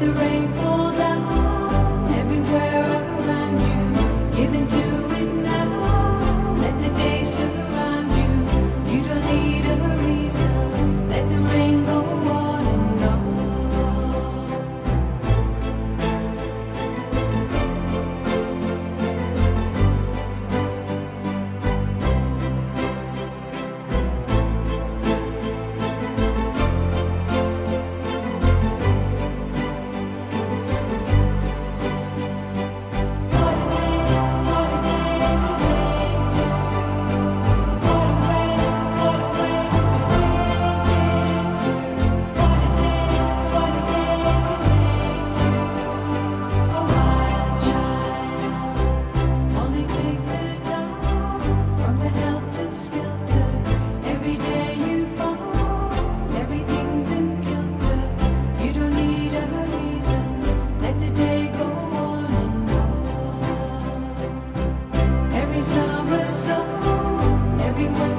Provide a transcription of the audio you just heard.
the rainbow. everyone